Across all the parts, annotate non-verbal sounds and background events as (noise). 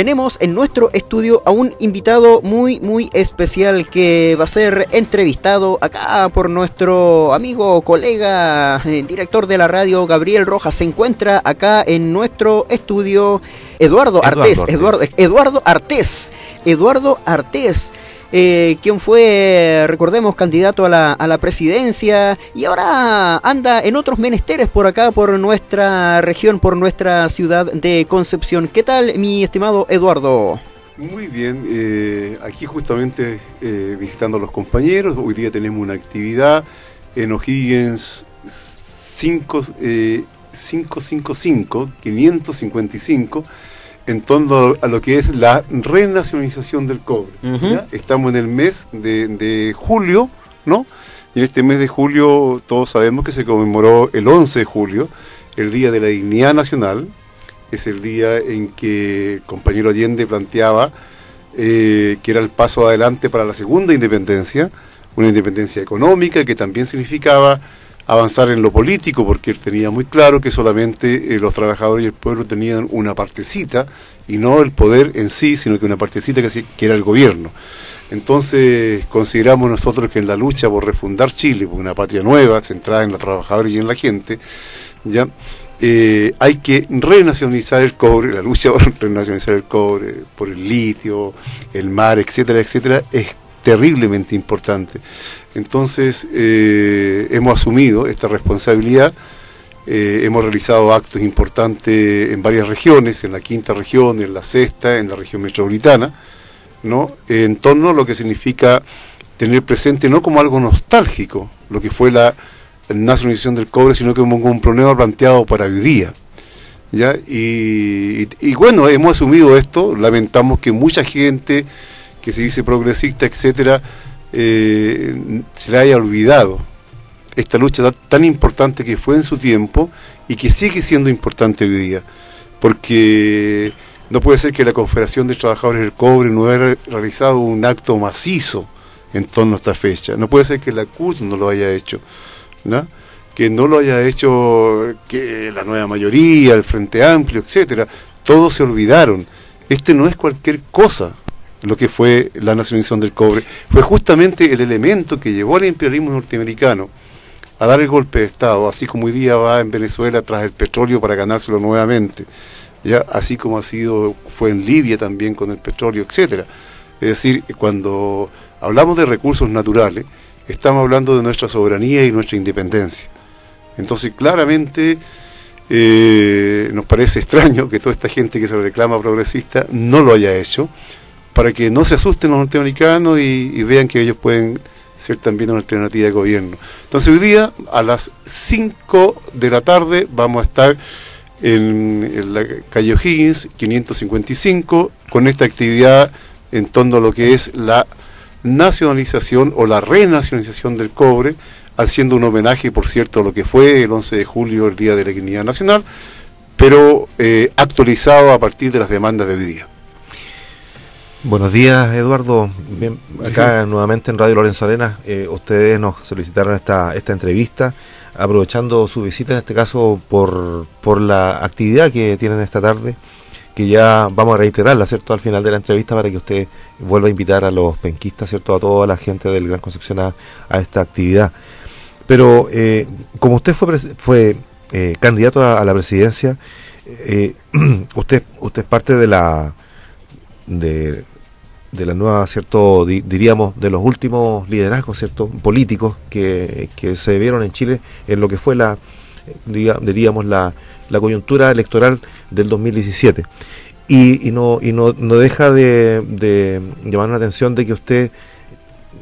tenemos en nuestro estudio a un invitado muy, muy especial que va a ser entrevistado acá por nuestro amigo, colega, eh, director de la radio, Gabriel Rojas. Se encuentra acá en nuestro estudio Eduardo, Artés. Eduardo, Eduardo Artés. Eduardo Artés eh, quien fue, recordemos, candidato a la, a la presidencia y ahora anda en otros menesteres por acá, por nuestra región, por nuestra ciudad de Concepción. ¿Qué tal, mi estimado Eduardo? Muy bien, eh, aquí justamente eh, visitando a los compañeros, hoy día tenemos una actividad en O'Higgins 5, 555, 555, en torno a lo que es la renacionalización del cobre. Estamos en el mes de, julio, ¿no? Y en este mes de julio todos sabemos que se conmemoró el 11 de julio, el Día de la Dignidad Nacional. Es el día en que el compañero Allende planteaba eh, que era el paso adelante para la segunda independencia, una independencia económica que también significaba avanzar en lo político, porque él tenía muy claro que solamente eh, los trabajadores y el pueblo tenían una partecita, y no el poder en sí, sino que una partecita que, que era el gobierno. Entonces consideramos nosotros que en la lucha por refundar Chile, por una patria nueva, centrada en los trabajadores y en la gente, ya eh, hay que renacionalizar el cobre, la lucha por (laughs) renacionalizar el cobre, por el litio, el mar, etcétera, etcétera, es terriblemente importante. Entonces, eh, hemos asumido esta responsabilidad, eh, hemos realizado actos importantes en varias regiones, en la quinta región, en la sexta, en la región metropolitana, ¿no? en torno a lo que significa tener presente no como algo nostálgico, lo que fue la nacionalización del cobre, sino como un problema planteado para hoy día. ¿ya? Y bueno, hemos asumido esto, lamentamos que mucha gente que se dice progresista, etcétera, eh, se le haya olvidado esta lucha tan importante que fue en su tiempo y que sigue siendo importante hoy día. Porque no puede ser que la Confederación de Trabajadores del Cobre no haya realizado un acto macizo en torno a esta fecha. No puede ser que la CUT no lo haya hecho. ¿no? que no lo haya hecho que la nueva mayoría, el Frente Amplio, etcétera, todos se olvidaron. Este no es cualquier cosa lo que fue la nacionalización del cobre, fue justamente el elemento que llevó al imperialismo norteamericano a dar el golpe de Estado, así como hoy día va en Venezuela tras el petróleo para ganárselo nuevamente, ya así como ha sido fue en Libia también con el petróleo, etcétera. Es decir, cuando hablamos de recursos naturales, estamos hablando de nuestra soberanía y nuestra independencia. Entonces, claramente eh, nos parece extraño que toda esta gente que se reclama progresista no lo haya hecho para que no se asusten los norteamericanos y, vean que ellos pueden ser también una alternativa de gobierno. Entonces hoy día a las 5 de la tarde vamos a estar en, la calle O'Higgins 555 con esta actividad en torno a lo que es la nacionalización o la renacionalización del cobre, haciendo un homenaje, por cierto, a lo que fue el 11 de julio, el Día de la Dignidad Nacional, pero eh, actualizado a partir de las demandas de hoy día. Buenos días, Eduardo. acá nuevamente en Radio Lorenzo Arena, eh, ustedes nos solicitaron esta, esta entrevista, aprovechando su visita, en este caso, por, por la actividad que tienen esta tarde, que ya vamos a reiterarla, ¿cierto?, al final de la entrevista para que usted vuelva a invitar a los penquistas, ¿cierto?, a toda la gente del Gran Concepción a, esta actividad. Pero, eh, como usted fue, fue eh, candidato a, a, la presidencia, (clears throat) usted, usted es parte de la de, de la nueva, cierto, diríamos, de los últimos liderazgos, cierto, políticos que, que se vieron en Chile en lo que fue la, diríamos, la, la coyuntura electoral del 2017. Y, y, no, y no, no deja de, de llamar la atención de que usted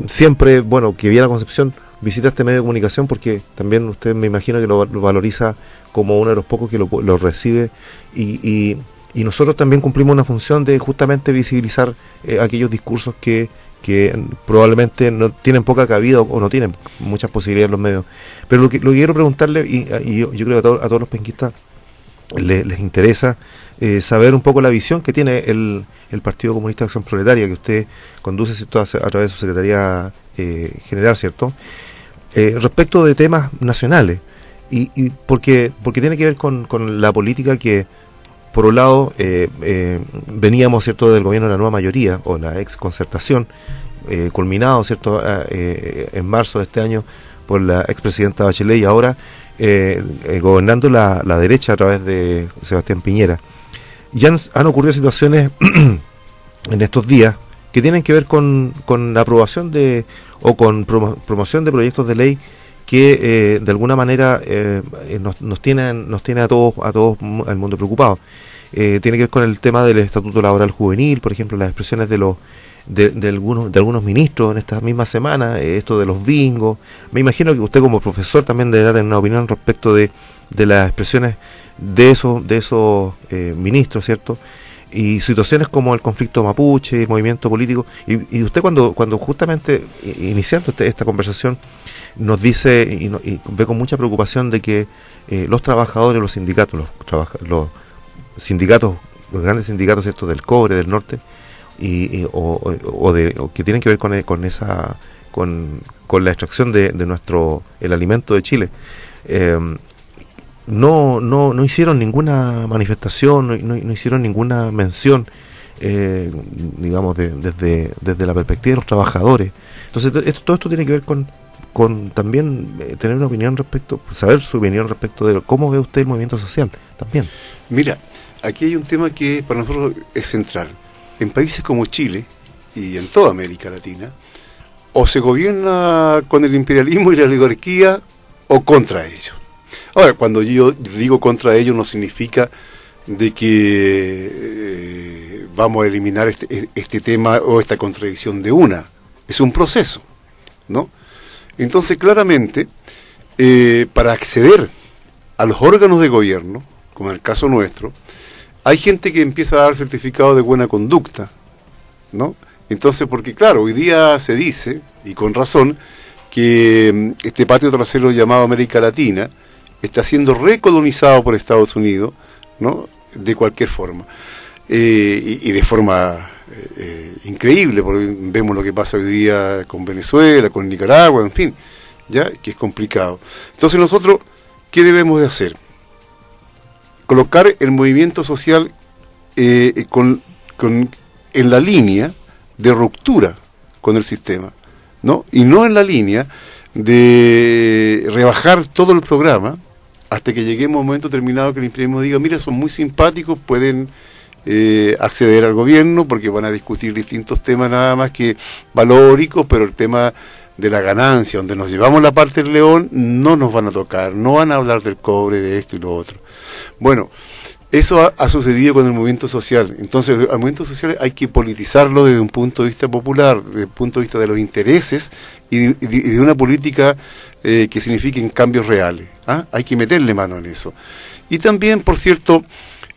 siempre, bueno, que viene a Concepción, visita este medio de comunicación porque también usted me imagino que lo, valoriza como uno de los pocos que lo, lo recibe y nosotros también cumplimos una función de justamente visibilizar eh, aquellos discursos que, que probablemente no tienen poca cabida o, no tienen muchas posibilidades en los medios. Pero lo que, lo quiero preguntarle, y, yo, creo que a, todos los penquistas les, interesa eh, saber un poco la visión que tiene el, el, Partido Comunista de Acción Proletaria, que usted conduce. A, través de su Secretaría eh, General, ¿cierto? respecto de temas nacionales, y, y porque, porque tiene que ver con, con la política que por un lado, veníamos, ¿cierto?, del gobierno de la nueva mayoría, o la ex concertación, culminado, ¿cierto?, en marzo de este año por la expresidenta Bachelet y ahora gobernando la, la derecha a través de Sebastián Piñera. Ya han, ocurrido situaciones (clears throat) en estos días que tienen que ver con, con la aprobación de o con promoción de proyectos de ley que eh, de alguna manera eh, eh, nos, nos tienen nos tiene a todos a todos el mundo preocupado tiene que ver con el tema del estatuto laboral juvenil por ejemplo las expresiones de los de, algunos de algunos ministros en esta misma semana esto de los bingos me imagino que usted como profesor también deberá tener una opinión respecto de, de las expresiones de esos, de esos eh, ministros, ¿cierto? Y situaciones como el conflicto mapuche, el movimiento político. Y, usted cuando, cuando justamente iniciando este, esta conversación nos dice y, ve con mucha preocupación de que eh, los trabajadores, los sindicatos, los, los sindicatos, los grandes sindicatos ¿cierto? del cobre, del norte, y, o, de, que tienen que ver con, con esa con, con la extracción de, de nuestro el alimento de Chile eh, no, no, no hicieron ninguna manifestación, no, no, hicieron ninguna mención, eh, digamos, desde, desde la perspectiva de los trabajadores. Entonces, esto, todo esto tiene que ver con, con también eh, tener una opinión respecto, saber su opinión respecto de cómo ve usted el movimiento social también. Mira, aquí hay un tema que para nosotros es central. En países como Chile y en toda América Latina, o se gobierna con el imperialismo y la oligarquía o contra ellos. Ahora, cuando yo digo contra ellos no significa de que eh, vamos a eliminar este, este, tema o esta contradicción de una. Es un proceso, ¿no? Entonces, claramente, eh, para acceder a los órganos de gobierno, como en el caso nuestro, hay gente que empieza a dar certificado de buena conducta, ¿no? Entonces, porque claro, hoy día se dice, y con razón, que mm, este patio trasero llamado América Latina, está siendo recolonizado por Estados Unidos, ¿no? De cualquier forma. Eh, y, de forma eh, eh, increíble, porque vemos lo que pasa hoy día con Venezuela, con Nicaragua, en fin, ya que es complicado. Entonces nosotros, ¿qué debemos de hacer? Colocar el movimiento social con, con, en la línea de ruptura con el sistema, ¿no? Y no en la línea de rebajar todo el programa, hasta que llegue un momento determinado que el imprimismo diga, mira, son muy simpáticos, pueden eh, acceder al gobierno porque van a discutir distintos temas nada más que valóricos, pero el tema de la ganancia, donde nos llevamos la parte del león, no nos van a tocar, no van a hablar del cobre, de esto y lo otro. Bueno, eso ha, sucedido con el movimiento social. Entonces, el movimiento social hay que politizarlo desde un punto de vista popular, desde el punto de vista de los intereses y de, una política eh, que signifiquen cambios reales. ¿ah? Hay que meterle mano en eso. Y también, por cierto,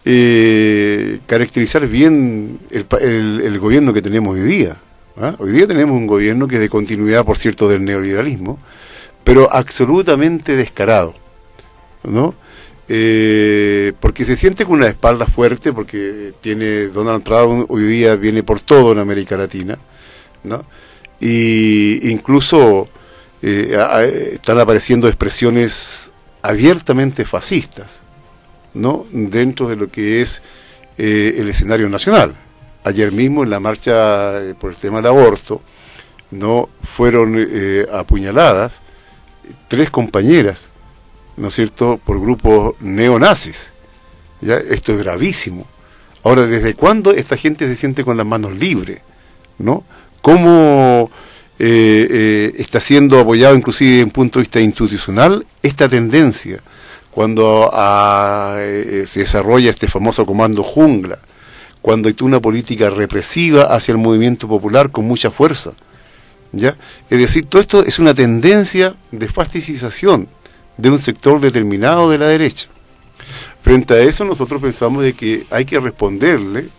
eh, caracterizar bien el, gobierno que tenemos hoy día. ¿Ah? Hoy día tenemos un gobierno que es de continuidad, por cierto, del neoliberalismo, pero absolutamente descarado. ¿no? Eh, porque se siente con una espalda fuerte, porque tiene Donald Trump hoy día viene por todo en América Latina, ¿no? Y incluso eh, están apareciendo expresiones abiertamente fascistas, ¿no? Dentro de lo que es eh, el escenario nacional. Ayer mismo en la marcha por el tema del aborto, no fueron apuñaladas tres compañeras ¿no es cierto?, por grupos neonazis. ¿ya? Esto es gravísimo. Ahora, ¿desde cuándo esta gente se siente con las manos libres? ¿no? ¿Cómo eh, eh, está siendo apoyado inclusive desde un punto de vista institucional esta tendencia? Cuando ah, eh, se desarrolla este famoso comando jungla, cuando hay una política represiva hacia el movimiento popular con mucha fuerza. ¿ya? Es decir, todo esto es una tendencia de fasticización de un sector determinado de la derecha. Frente a eso nosotros pensamos de que hay que responderle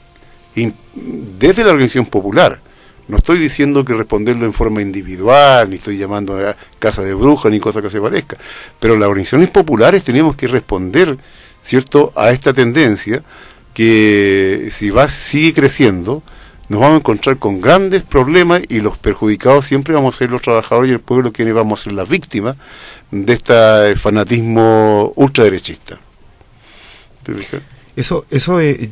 desde la organización popular. No estoy diciendo que responderlo en forma individual, ni estoy llamando a casa de brujas, ni cosa que se parezca. Pero las organizaciones populares tenemos que responder, ¿cierto?, a esta tendencia que si va, sigue creciendo, nos vamos a encontrar con grandes problemas y los perjudicados siempre vamos a ser los trabajadores y el pueblo quienes vamos a ser las víctimas de este fanatismo ultraderechista. Eso, eso es,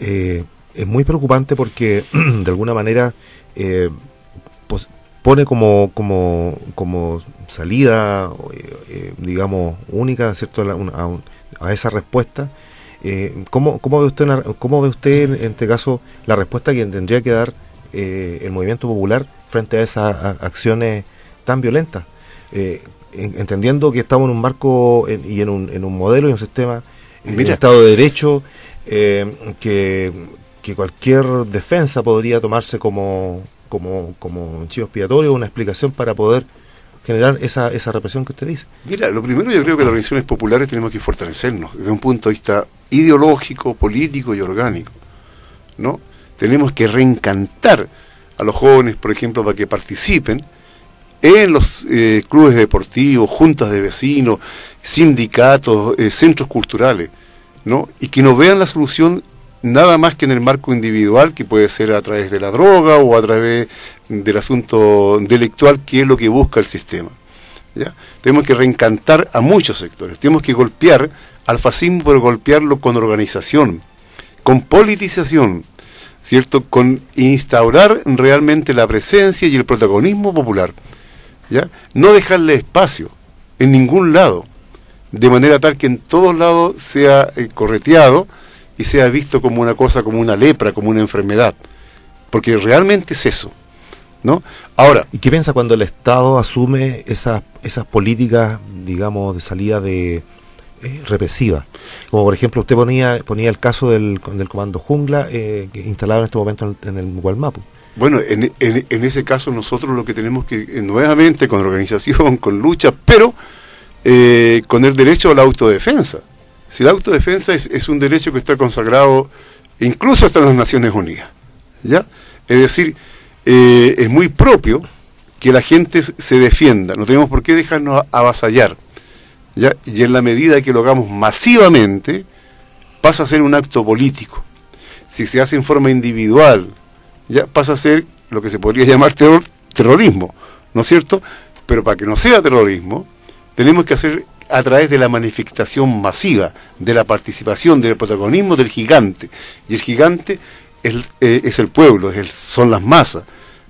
eh, es muy preocupante porque (clears throat) de alguna manera eh, pone como, como, como salida, eh, digamos, única, ¿cierto? A, a, esa respuesta. ¿Cómo, ¿cómo, ve usted ¿Cómo ve usted en este caso la respuesta que tendría que dar el movimiento popular frente a esas acciones tan violentas? entendiendo que estamos en un marco y en un, en un modelo y un sistema en Estado de Derecho eh, que, cualquier defensa podría tomarse como, como, como un chivo expiatorio, una explicación para poder generar esa, esa represión que usted dice. Mira, lo primero yo creo que las organizaciones populares tenemos que fortalecernos desde un punto de vista ideológico, político y orgánico. ¿no? Tenemos que reencantar a los jóvenes, por ejemplo, para que participen en los eh, clubes deportivos, juntas de vecinos, sindicatos, eh, centros culturales, ¿no? Y que no vean la solución nada más que en el marco individual, que puede ser a través de la droga o a través del asunto delictual, que es lo que busca el sistema. ¿ya? Tenemos que reencantar a muchos sectores, tenemos que golpear al fascismo, pero golpearlo con organización, con politización, ¿cierto? Con instaurar realmente la presencia y el protagonismo popular. ¿ya? No dejarle espacio en ningún lado, de manera tal que en todos lados sea eh, correteado y sea visto como una cosa, como una lepra, como una enfermedad, porque realmente es eso. ¿No? Ahora. ¿Y qué piensa cuando el Estado asume esas, esas políticas, digamos, de salida de eh, represiva? Como por ejemplo, usted ponía, ponía el caso del, del comando Jungla, eh, instalado en este momento en, en el Gualmapu. Bueno, en, en, ese caso nosotros lo que tenemos que, eh, nuevamente, con organización, (laughs) con lucha, pero eh, con el derecho a la autodefensa. Si la autodefensa es, un derecho que está consagrado incluso hasta las Naciones Unidas. ¿ya? Es decir, eh, es muy propio que la gente se defienda, no tenemos por qué dejarnos avasallar. ¿ya? Y en la medida que lo hagamos masivamente, pasa a ser un acto político. Si se hace en forma individual, ya pasa a ser lo que se podría llamar terrorismo, ¿no es cierto? Pero para que no sea terrorismo, tenemos que hacer a través de la manifestación masiva, de la participación, del protagonismo del gigante. Y el gigante es, eh, es el pueblo, es son las masas,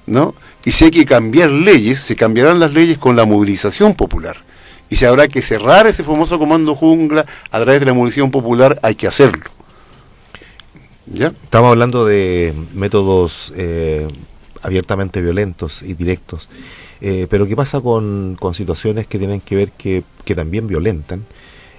¿no? Y si hay que cambiar leyes, se cambiarán las leyes con la movilización popular. Y si habrá que cerrar ese famoso comando jungla a través de la movilización popular, hay que hacerlo. Estamos hablando de métodos eh, abiertamente violentos y directos. Eh, pero ¿qué pasa con, con, situaciones que tienen que ver que, que también violentan?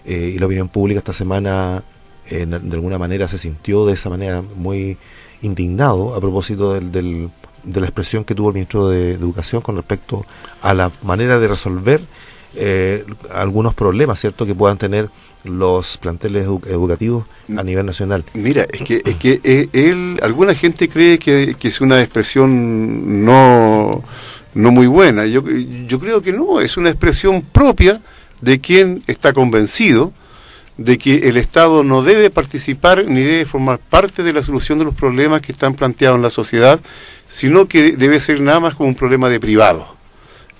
Eh, y la opinión pública esta semana de alguna manera se sintió de esa manera muy indignado a propósito del, del, de la expresión que tuvo el ministro de Educación con respecto a la manera de resolver eh, algunos problemas, ¿cierto?, que puedan tener los planteles educativos a nivel nacional. Mira, es que, es que eh, él, alguna gente cree que, es una expresión no, no muy buena. Yo, yo creo que no, es una expresión propia de quien está convencido de que el Estado no debe participar ni debe formar parte de la solución de los problemas que están planteados en la sociedad, sino que debe ser nada más como un problema de privado.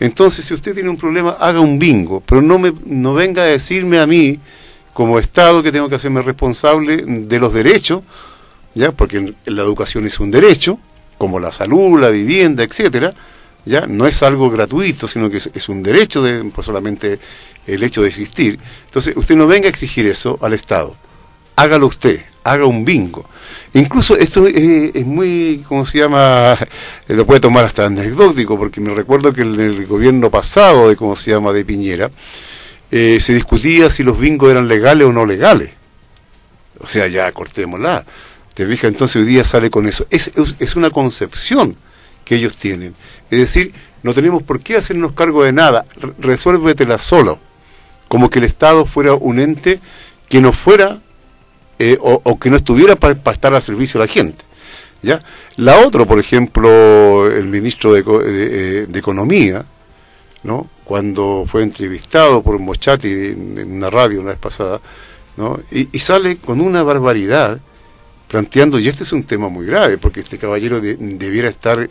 Entonces, si usted tiene un problema, haga un bingo, pero no, me, no venga a decirme a mí, como Estado, que tengo que hacerme responsable de los derechos, ¿ya? porque la educación es un derecho, como la salud, la vivienda, etcétera, ¿ya? no es algo gratuito, sino que es, un derecho de, solamente el hecho de existir. Entonces, usted no venga a exigir eso al Estado, hágalo usted, haga un bingo. Incluso esto es, muy, ¿cómo se llama? (laughs) lo puede tomar hasta anecdótico, porque me recuerdo que en el gobierno pasado de, ¿cómo se llama?, de Piñera, eh, se discutía si los bingos eran legales o no legales. O sea, ya cortémosla. Te fijas, entonces hoy día sale con eso. Es, es una concepción que ellos tienen. Es decir, no tenemos por qué hacernos cargo de nada, resuélvetela solo. Como que el Estado fuera un ente que no fuera eh, o, que no estuviera para, estar al servicio de la gente. ¿ya? La otra, por ejemplo, el ministro de, eh, Economía, ¿no? cuando fue entrevistado por Mochati en, una radio una vez pasada, ¿no? y, sale con una barbaridad planteando, y este es un tema muy grave, porque este caballero debiera estar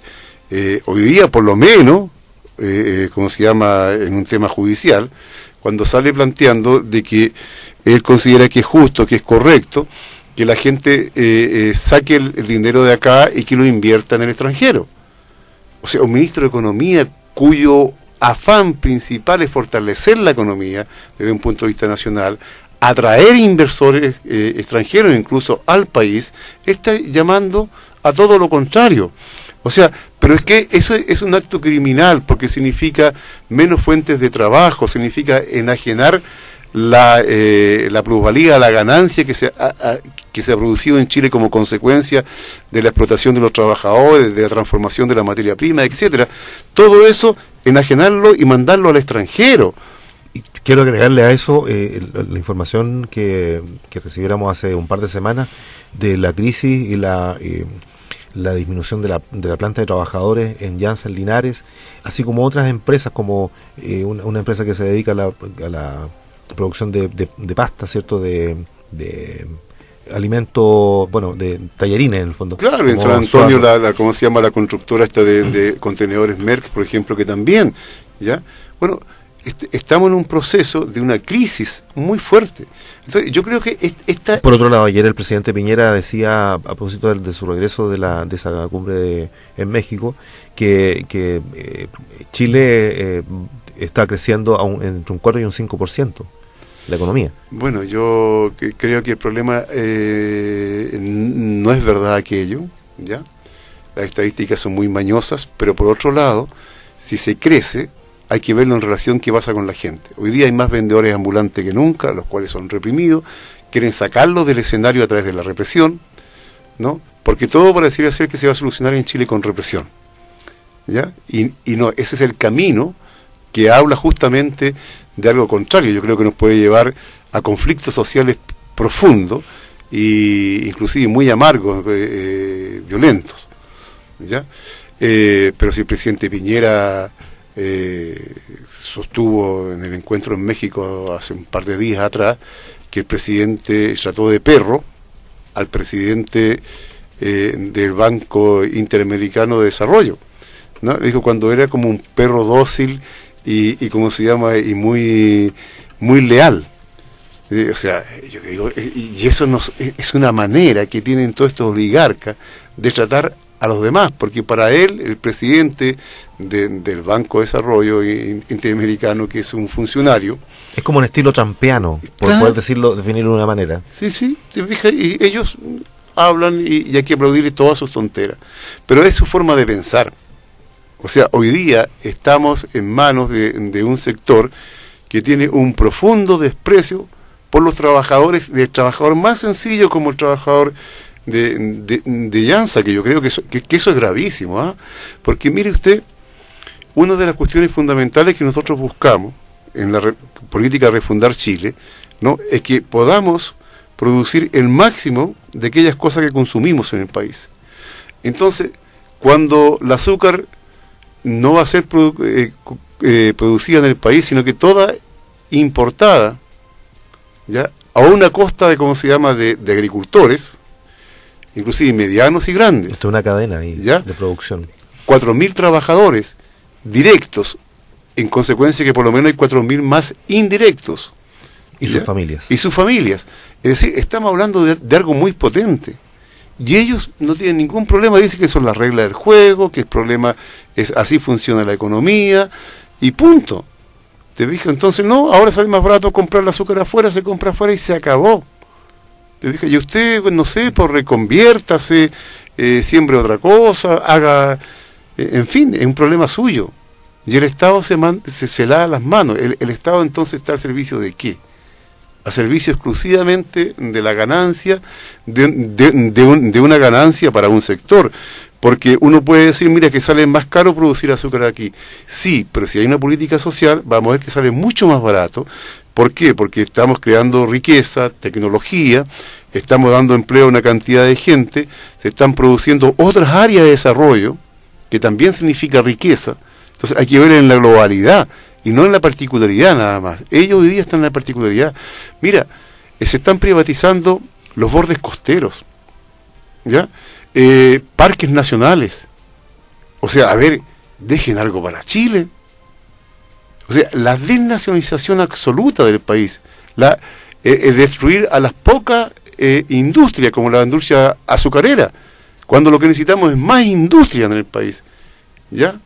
eh, hoy día por lo menos, como se llama, en un tema judicial, cuando sale planteando de que él considera que es justo, que es correcto, que la gente eh, saque el, dinero de acá y que lo invierta en el extranjero. O sea, un ministro de Economía cuyo afán principal es fortalecer la economía desde un punto de vista nacional, atraer inversores extranjeros incluso al país, está llamando a todo lo contrario. O sea, pero es que eso es un acto criminal porque significa menos fuentes de trabajo, significa enajenar la, eh, la plusvalía, la ganancia que se, que se ha producido en Chile como consecuencia de la explotación de los trabajadores, de la transformación de la materia prima, etcétera. Todo eso, enajenarlo y mandarlo al extranjero. Y quiero agregarle a eso eh, la, información que, que, recibiéramos hace un par de semanas de la crisis y la... Eh, la disminución de la, de la planta de trabajadores en Janssen Linares, así como otras empresas como eh, una, empresa que se dedica a la, a la producción de, de, pasta, ¿cierto? De, de alimentos, bueno, de tallerines en el fondo. Claro, en San Antonio, la, ¿cómo se llama? La constructora esta de, de contenedores Merck, por ejemplo, que también, ¿ya? Bueno, estamos en un proceso de una crisis muy fuerte. Entonces, yo creo que esta... Por otro lado, ayer el presidente Piñera decía, a propósito de, su regreso de, la, de esa cumbre en México, que, que eh, Chile eh, está creciendo a un, entre un 4 y un 5% la economía. Bueno, yo creo que el problema eh, no es verdad aquello, ¿ya? Las estadísticas son muy mañosas, pero por otro lado, si se crece, hay que verlo en relación qué pasa con la gente. Hoy día hay más vendedores ambulantes que nunca, los cuales son reprimidos, quieren sacarlos del escenario a través de la represión, ¿no? Porque todo pareciera ser que se va a solucionar en Chile con represión. ¿Ya? Y, y no, ese es el camino que habla justamente de algo contrario. Yo creo que nos puede llevar a conflictos sociales profundos e inclusive muy amargos, eh, eh, violentos. ¿ya? Eh, pero si el presidente Piñera eh, sostuvo en el encuentro en México hace un par de días atrás que el presidente trató de perro al presidente eh, del Banco Interamericano de Desarrollo. Dijo cuando era como un perro dócil y, y como se llama, y muy, muy leal. Eh, o sea, yo digo, y eso nos, es una manera que tienen todos estos oligarcas de tratar a los demás, porque para él, el presidente del Banco de Desarrollo Interamericano, que es un funcionario... Es como un estilo trampeano, por poder decirlo, definirlo de una manera. Sí, sí, y ellos hablan y, hay que aplaudirle todas sus tonteras, pero es su forma de pensar. O sea, hoy día estamos en manos de, de un sector que tiene un profundo desprecio por los trabajadores, del trabajador más sencillo como el trabajador de, de, Llanza, que yo creo que eso, que, eso es gravísimo, ¿ah? porque mire usted, una de las cuestiones fundamentales que nosotros buscamos en la política de refundar Chile, ¿no? es que podamos producir el máximo de aquellas cosas que consumimos en el país. Entonces, cuando el azúcar no va a ser eh, eh, producida en el país, sino que toda importada, ¿ya? a una costa de, ¿cómo se llama?, de agricultores, inclusive medianos y grandes. Esto es una cadena ahí ¿ya? de producción. 4.000 trabajadores directos, en consecuencia que por lo menos hay 4.000 más indirectos. Y sus familias. Y sus familias. Es decir, estamos hablando de, algo muy potente. Y ellos no tienen ningún problema, dicen que son las reglas del juego, que el problema es así funciona la economía, y punto. ¿Te dije Entonces, no, ahora sale más barato comprar el azúcar afuera, se compra afuera y se acabó. Y usted, no sé, pues, reconviértase, eh, siembre otra cosa, haga, eh, en fin, es un problema suyo. Y el Estado se, se, se lava las manos. El, Estado entonces está al servicio de qué? A servicio exclusivamente de la ganancia, de, de, una ganancia para un sector. Porque uno puede decir, mira, que sale más caro producir azúcar aquí. Sí, pero si hay una política social, vamos a ver que sale mucho más barato, ¿Por qué? Porque estamos creando riqueza, tecnología, estamos dando empleo a una cantidad de gente, se están produciendo otras áreas de desarrollo, que también significa riqueza. Entonces hay que ver en la globalidad y no en la particularidad nada más. Ellos hoy día están en la particularidad. Mira, eh, se están privatizando los bordes costeros, ¿ya? Eh, parques nacionales. O sea, a ver, dejen algo para Chile. O sea, la desnacionalización absoluta del país, la, eh, eh, destruir a las pocas eh, industria como la industria azucarera, cuando lo que necesitamos es más industria en el país. ¿Ya?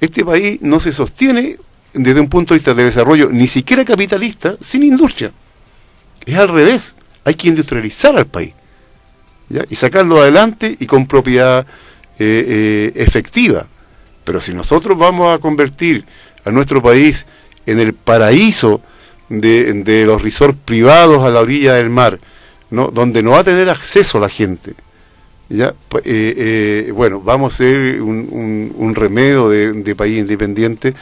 Este país no se sostiene desde un punto de vista de desarrollo ni siquiera capitalista sin industria. Es al revés, hay que industrializar al país ¿ya? y sacarlo adelante y con propiedad efectiva. Pero si nosotros vamos a convertir a nuestro país en el paraíso de, los resorts privados a la orilla del mar, ¿no? donde no va a tener acceso la gente, ¿ya? Eh, bueno, vamos a ser un, remedio de, país independiente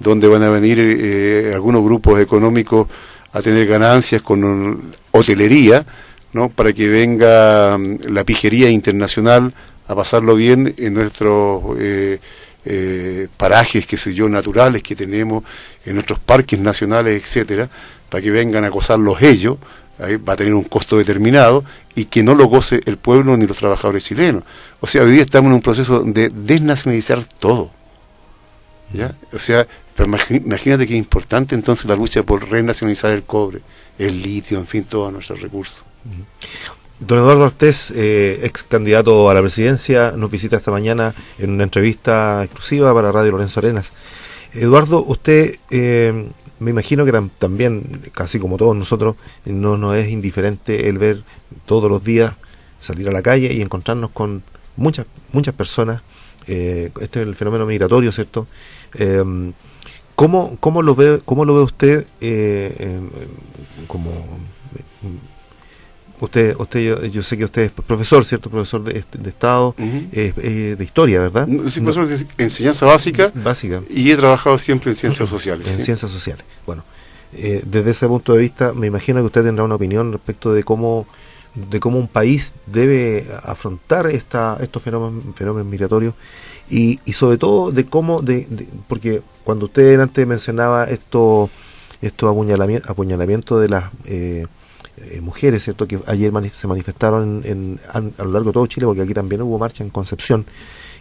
donde van a venir algunos grupos económicos a tener ganancias con hotelería, ¿no? para que venga mm, la pijería internacional a pasarlo bien en nuestros eh, parajes, qué sé yo, naturales que tenemos, en nuestros parques nacionales, etcétera, para que vengan a gozarlos ellos, va a tener un costo determinado y que no lo goce el pueblo ni los trabajadores chilenos. O sea, hoy día estamos en un proceso de desnacionalizar todo. ¿ya? O sea, imagínate qué importante entonces la lucha por renacionalizar el cobre, el litio, en fin, todos nuestros recursos. Don Eduardo Ortés, eh, ex candidato a la presidencia, nos visita esta mañana en una entrevista exclusiva para Radio Lorenzo Arenas. Eduardo, usted eh, me imagino que también, casi como todos nosotros, no nos es indiferente el ver todos los días salir a la calle y encontrarnos con muchas muchas personas. Eh, este es el fenómeno migratorio, ¿cierto? ¿cómo, cómo, lo ve, ¿Cómo lo ve usted como Usted, usted yo, sé que usted es profesor, ¿cierto? Profesor de, Estado, de historia, ¿verdad? Soy profesor de enseñanza básica, básica y he trabajado siempre en ciencias sociales. En ciencias sociales. Bueno, eh, desde ese punto de vista, me imagino que usted tendrá una opinión respecto de cómo de cómo un país debe afrontar esta, estos fenómenos, fenómenos migratorios y, y sobre todo de cómo, de, porque cuando usted antes mencionaba esto, estos apuñalamientos de las... Eh, eh, mujeres, ¿cierto? Que ayer se manifestaron en, a, lo largo de todo Chile, porque aquí también hubo marcha en Concepción,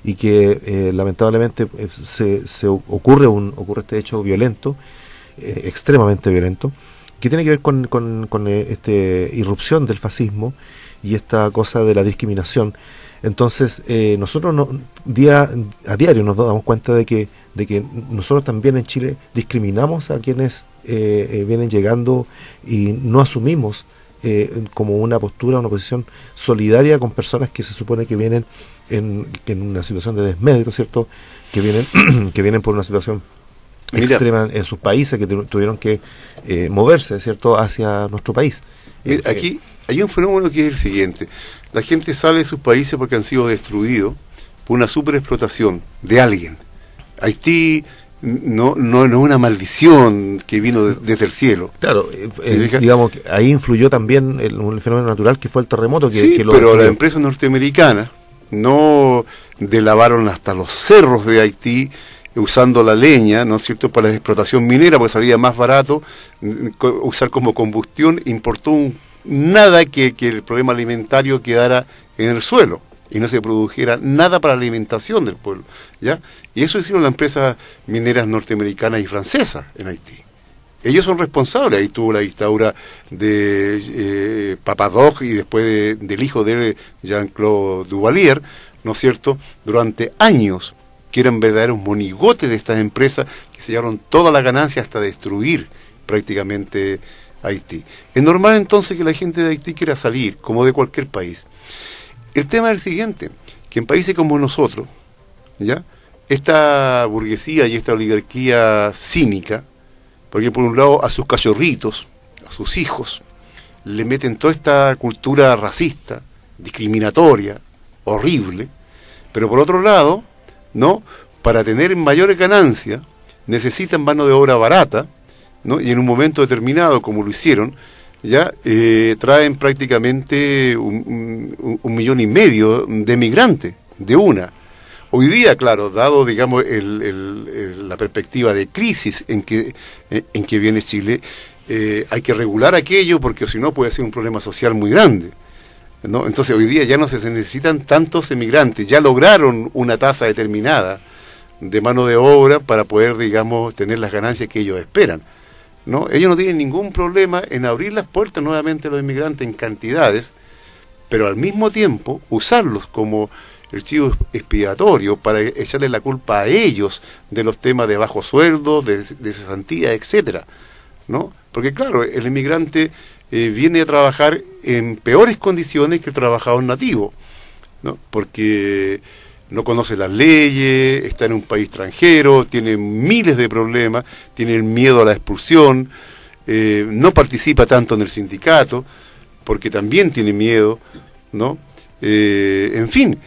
y que eh, lamentablemente eh, se, se, ocurre, un, ocurre este hecho violento, extremadamente violento, que tiene que ver con, con, con este irrupción del fascismo y esta cosa de la discriminación. Entonces, nosotros no, día a diario nos damos cuenta de que, de que nosotros también en Chile discriminamos a quienes eh, eh, vienen llegando y no asumimos eh, como una postura, una posición solidaria con personas que se supone que vienen en, una situación de desmedro, ¿cierto? Que vienen, (clears throat) que vienen por una situación extrema en sus países, que tuvieron que moverse, ¿cierto?, hacia nuestro país. aquí hay un fenómeno que es el siguiente. La gente sale de sus países porque han sido destruidos por una superexplotación de alguien. Haití, no, no, es una maldición que vino desde el cielo. Claro, eh, digamos que ahí influyó también el, fenómeno natural que fue el terremoto. Que, sí, pero las empresas norteamericanas no delavaron hasta los cerros de Haití usando la leña, ¿no es cierto?, para la explotación minera, porque salía más barato mm, usar como combustión, importó nada que, que el problema alimentario quedara en el suelo y no se produjera nada para la alimentación del pueblo. ¿ya? Y eso hicieron las empresas mineras norteamericanas y francesas en Haití. Ellos son responsables. Ahí tuvo la dictadura de eh, Papadoc y después del hijo de Jean-Claude Duvalier, ¿no es cierto?, durante años, que eran verdaderos monigotes de estas empresas que se llevaron toda la ganancia hasta destruir prácticamente Haití. Es normal entonces que la gente de Haití quiera salir, como de cualquier país. El tema es el siguiente, que en países como nosotros, ¿ya? esta burguesía y esta oligarquía cínica, porque por un lado a sus cachorritos, a sus hijos, le meten toda esta cultura racista, discriminatoria, horrible, pero por otro lado, ¿no? Para tener mayores ganancias, necesitan mano de obra barata, ¿no? Y en un momento determinado, como lo hicieron, ya eh, traen prácticamente un, millón y medio de migrantes, de una. Hoy día, claro, dado, digamos, la perspectiva de crisis en que, en que viene Chile, eh, hay que regular aquello porque si no puede ser un problema social muy grande. ¿no? Entonces hoy día ya no se necesitan tantos emigrantes, ya lograron una tasa determinada de mano de obra para poder, digamos, tener las ganancias que ellos esperan. ¿No? Ellos no tienen ningún problema en abrir las puertas nuevamente a los inmigrantes en cantidades, pero al mismo tiempo usarlos como el chivo expiatorio para echarle la culpa a ellos de los temas de bajo sueldo, de, cesantía, etcétera, ¿no? Porque claro, el inmigrante eh, viene a trabajar en peores condiciones que el trabajador nativo, ¿no? Porque no conoce las leyes, está en un país extranjero, tiene miles de problemas, tiene miedo a la expulsión, eh, no participa tanto en el sindicato, porque también tiene miedo, ¿no? Eh, en fin,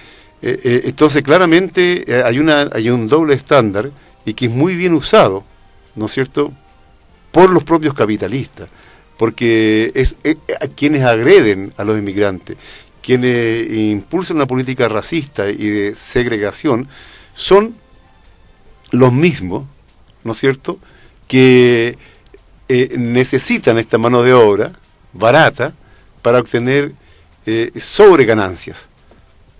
eh, entonces claramente hay, una, hay un doble estándar y que es muy bien usado, ¿no es cierto?, por los propios capitalistas, porque es quienes agreden a los inmigrantes quienes impulsan una política racista y de segregación son los mismos, ¿no es cierto?, que eh, necesitan esta mano de obra barata para obtener eh, sobre ganancias,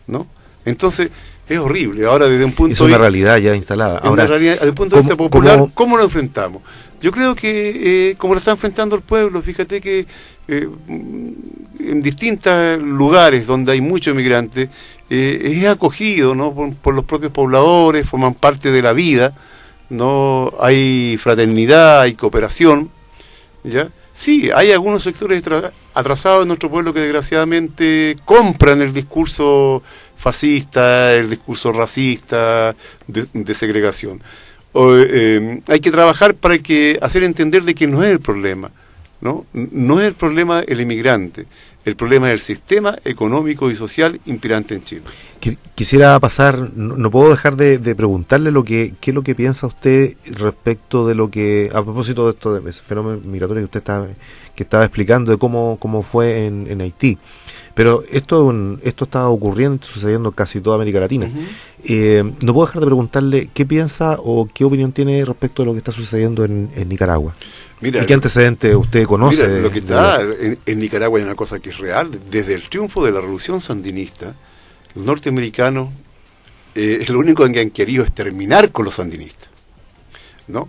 ¿no? Entonces, es horrible. Ahora, desde un punto es una realidad ya instalada. Ahora, realidad, desde un punto de vista popular, ¿cómo, lo enfrentamos? Yo creo que, eh, como lo está enfrentando el pueblo, fíjate que eh, en distintos lugares donde hay muchos inmigrantes, eh, es acogido ¿no? por, los propios pobladores, forman parte de la vida, no hay fraternidad, hay cooperación. ¿ya? Sí, hay algunos sectores atrasados en nuestro pueblo que desgraciadamente compran el discurso fascista, el discurso racista, de, segregación. Eh, hay que trabajar para que hacer entender de que no es el problema, ¿no? No es el problema el inmigrante, el problema es el sistema económico y social imperante en Chile. Quisiera pasar, no, puedo dejar de, preguntarle lo que, qué es lo que piensa usted respecto de lo que, a propósito de esto, de ese fenómeno migratorio que usted estaba, que estaba explicando, de cómo, cómo fue en, en Haití. Pero esto, esto está ocurriendo, sucediendo en casi toda América Latina. Eh, no puedo dejar de preguntarle qué piensa o qué opinión tiene respecto a lo que está sucediendo en, Nicaragua. Mira, ¿Y qué antecedentes usted conoce? Mira, lo que está en, Nicaragua hay una cosa que es real. Desde el triunfo de la revolución sandinista, los norteamericanos eh, es lo único que han querido es terminar con los sandinistas. ¿No?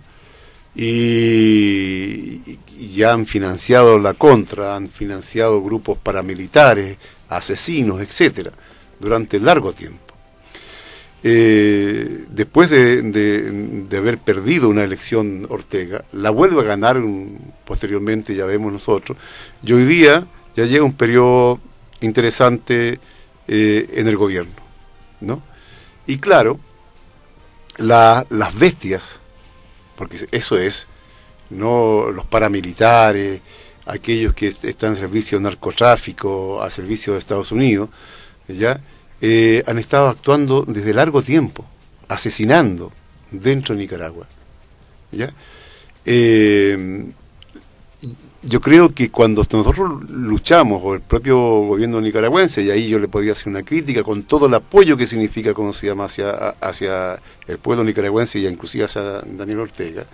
Y, ya han financiado la contra, han financiado grupos paramilitares, asesinos, etcétera, durante largo tiempo. Eh, después de, haber perdido una elección Ortega, la vuelve a ganar posteriormente, ya vemos nosotros, y hoy día ya llega un periodo interesante eh, en el gobierno. ¿no? Y claro, las bestias porque eso es, no los paramilitares, aquellos que están en servicio de narcotráfico, a servicio de Estados Unidos, ya eh, han estado actuando desde largo tiempo, asesinando dentro de Nicaragua. ¿ya? Eh, yo creo que cuando nosotros luchamos, o el propio gobierno nicaragüense, y ahí yo le podría hacer una crítica con todo el apoyo que significa, como se hacia, hacia el pueblo nicaragüense y inclusive hacia Daniel Ortega,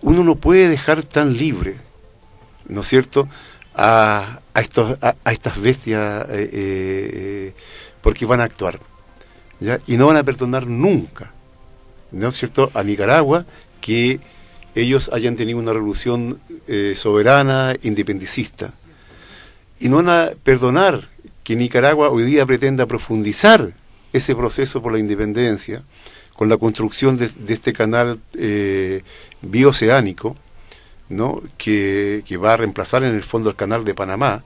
uno no puede dejar tan libre, ¿no es cierto?, a, a, estos, a, estas bestias eh, eh, porque van a actuar. Y no van a perdonar nunca, ¿no es cierto?, a Nicaragua que ellos hayan tenido una revolución eh, soberana, independicista. Y no van a perdonar que Nicaragua hoy día pretenda profundizar ese proceso por la independencia con la construcción de, este canal eh, bioceánico, ¿no? Que, va a reemplazar en el fondo el canal de Panamá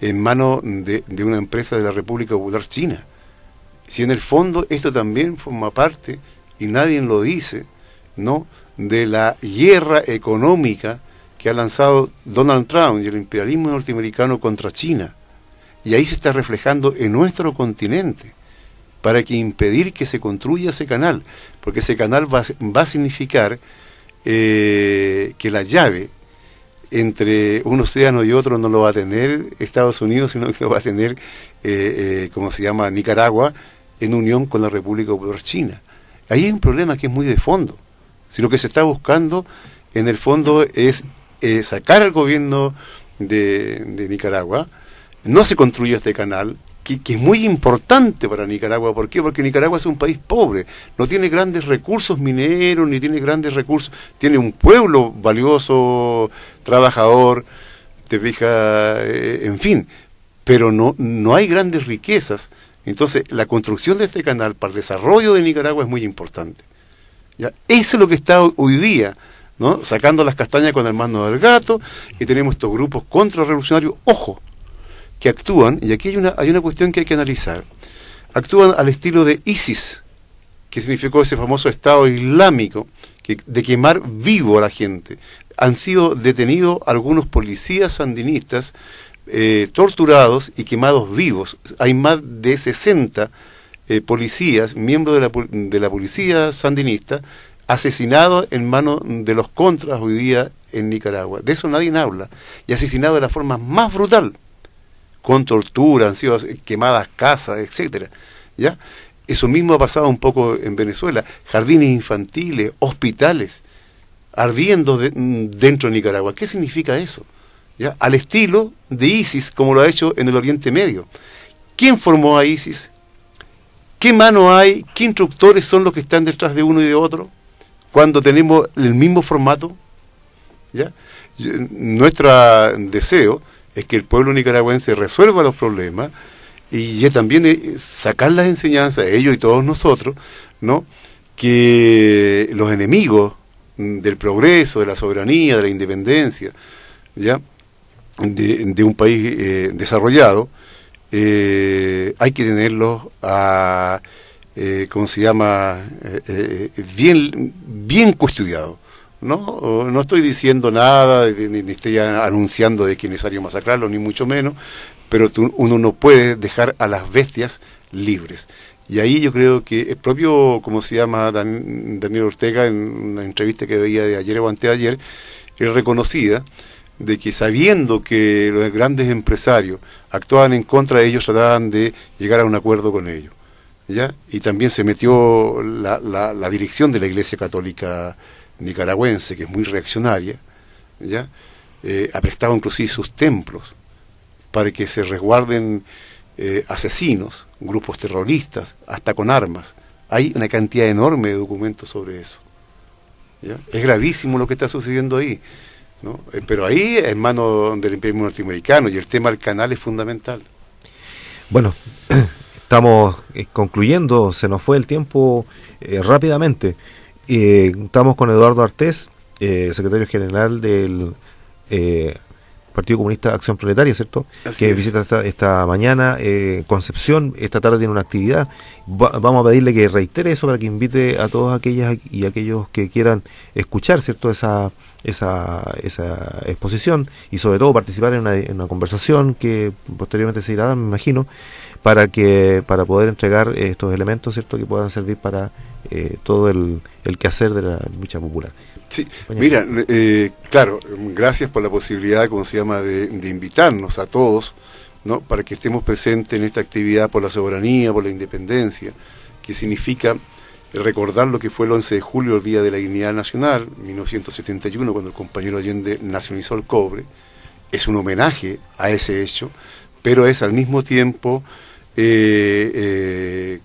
en manos de, de una empresa de la República Popular China. Si en el fondo esto también forma parte, y nadie lo dice, ¿no? De la guerra económica que ha lanzado Donald Trump y el imperialismo norteamericano contra China. Y ahí se está reflejando en nuestro continente para que impedir que se construya ese canal, porque ese canal va, va a significar eh, que la llave entre un océano y otro no lo va a tener Estados Unidos, sino que lo va a tener, eh, eh, como se llama, Nicaragua, en unión con la República Popular China. Ahí hay un problema que es muy de fondo si lo que se está buscando en el fondo es eh, sacar al gobierno de, Nicaragua, no se construye este canal, que, es muy importante para Nicaragua. ¿Por qué? Porque Nicaragua es un país pobre, no tiene grandes recursos mineros, ni tiene grandes recursos, tiene un pueblo valioso, trabajador, te fijas, eh, en fin, pero no, no hay grandes riquezas. Entonces, la construcción de este canal para el desarrollo de Nicaragua es muy importante. Eso es lo que está hoy día, ¿no? sacando las castañas con el mano del gato, y tenemos estos grupos contrarrevolucionarios, ojo, que actúan, y aquí hay una, hay una cuestión que hay que analizar, actúan al estilo de ISIS, que significó ese famoso Estado Islámico, de quemar vivo a la gente. Han sido detenidos algunos policías sandinistas, eh, torturados y quemados vivos. Hay más de 60 eh, policías, miembros de la, de la policía sandinista, asesinados en manos de los contras hoy día en Nicaragua. De eso nadie habla. Y asesinados de la forma más brutal, con tortura, han sido quemadas casas, etcétera. ¿Ya? Eso mismo ha pasado un poco en Venezuela. Jardines infantiles, hospitales, ardiendo dentro de Nicaragua. ¿Qué significa eso? ¿Ya? Al estilo de ISIS, como lo ha hecho en el Oriente Medio. ¿Quién formó a ISIS? ¿Qué mano hay? ¿Qué instructores son los que están detrás de uno y de otro? Cuando tenemos el mismo formato. ¿Ya? Nuestro deseo es que el pueblo nicaragüense resuelva los problemas y también eh, sacar las enseñanzas, ellos y todos nosotros, ¿no? que los enemigos del progreso, de la soberanía, de la independencia, ¿ya? De, un país eh, desarrollado, eh, hay que tenerlos a, ¿cómo se llama?, bien, bien custodiados. ¿no? No estoy diciendo nada, ni, estoy anunciando de que es necesario masacrarlos, ni mucho menos, pero uno no puede dejar a las bestias libres. Y ahí yo creo que el propio, como se llama Daniel Ortega, en una entrevista que veía de ayer o anteayer, él reconocía de que sabiendo que los grandes empresarios actuaban en contra de ellos, trataban de llegar a un acuerdo con ellos. ¿ya? Y también se metió la, la, dirección de la Iglesia Católica Nicaragüense, que es muy reaccionaria, ¿ya? Eh, inclusive sus templos para que se resguarden eh, asesinos, grupos terroristas, hasta con armas. Hay una cantidad enorme de documentos sobre eso. Es gravísimo lo que está sucediendo ahí. ¿No? Eh, pero ahí en manos del imperio norteamericano y el tema del canal es fundamental. Bueno, (clears throat) estamos eh, concluyendo, se nos fue el tiempo rápidamente. estamos con Eduardo Artés, secretario general del Partido Comunista Acción Proletaria, ¿cierto? que visita esta, mañana eh, Concepción, esta tarde tiene una actividad. vamos a pedirle que reitere eso para que invite a todos aquellas y aquellos que quieran escuchar, ¿cierto? Esa, esa, esa exposición y sobre todo participar en una, conversación que posteriormente se irá a me imagino, para que para poder entregar estos elementos, ¿cierto? Que puedan servir para eh, todo el, el quehacer de la lucha popular. Sí, mira, eh, claro, gracias por la posibilidad, como se llama, de, invitarnos a todos, ¿no? Para que estemos presentes en esta actividad por la soberanía, por la independencia, que significa recordar lo que fue el 11 de julio, el Día de la Dignidad Nacional, 1971, cuando el compañero Allende nacionalizó el cobre. Es un homenaje a ese hecho, pero es al mismo tiempo eh, eh,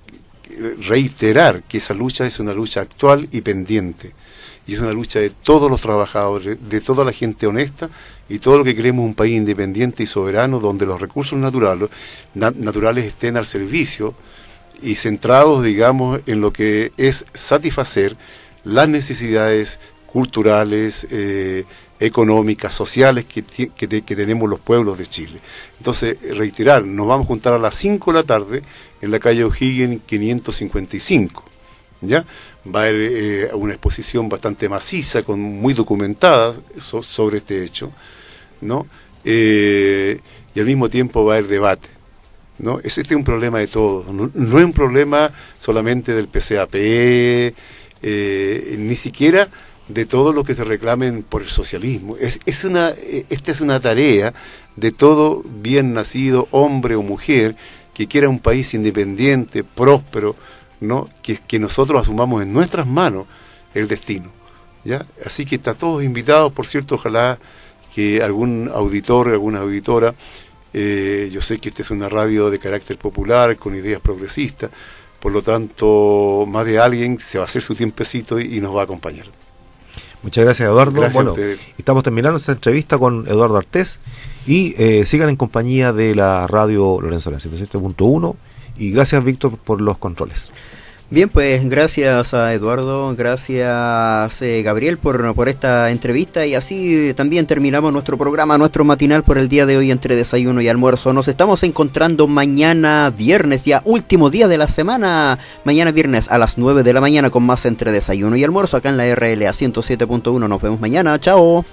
reiterar que esa lucha es una lucha actual y pendiente y es una lucha de todos los trabajadores, de toda la gente honesta y todo lo que queremos un país independiente y soberano donde los recursos naturales, naturales estén al servicio y centrados, digamos, en lo que es satisfacer las necesidades culturales, eh, económicas, sociales que, que, tenemos los pueblos de Chile. Entonces, reiterar, nos vamos a juntar a las 5 de la tarde en la calle O'Higgins 555. ¿ya? Va a haber eh, una exposición bastante maciza, con, muy documentada sobre este hecho, ¿no? Eh, y al mismo tiempo va a haber debate. ¿No? Este es un problema de todos, no, es un problema solamente del PCAP, eh, ni siquiera de todo lo que se reclamen por el socialismo. Es, es una, esta es una tarea de todo bien nacido, hombre o mujer, que quiera un país independiente, próspero, ¿no? que, nosotros asumamos en nuestras manos el destino. ¿ya? Así que está todos invitados, por cierto, ojalá que algún auditor, alguna auditora, eh, yo sé que esta es una radio de carácter popular, con ideas progresistas, por lo tanto, más de alguien se va a hacer su tiempecito y, nos va a acompañar. Muchas gracias, Eduardo. bueno, estamos terminando esta entrevista con Eduardo Artés y eh, sigan en compañía de la radio Lorenzo 107.1 y gracias Víctor por los controles. Bien, pues gracias a Eduardo, gracias eh, Gabriel por, por esta entrevista y así también terminamos nuestro programa, nuestro matinal por el día de hoy entre desayuno y almuerzo. Nos estamos encontrando mañana viernes, ya último día de la semana, mañana viernes a las 9 de la mañana con más entre desayuno y almuerzo acá en la RLA 107.1. Nos vemos mañana, chao.